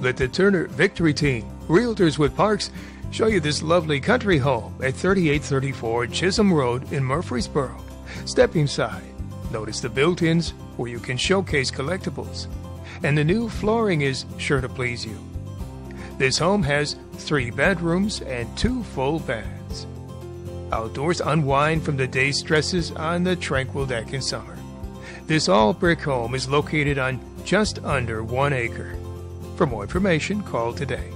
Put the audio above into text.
Let the Turner Victory Team, Realtors with Parks, show you this lovely country home at 3834 Chisholm Road in Murfreesboro. Step inside. Notice the built ins where you can showcase collectibles. And the new flooring is sure to please you. This home has three bedrooms and two full baths. Outdoors unwind from the day's stresses on the tranquil deck in summer. This all brick home is located on just under one acre. For more information, call today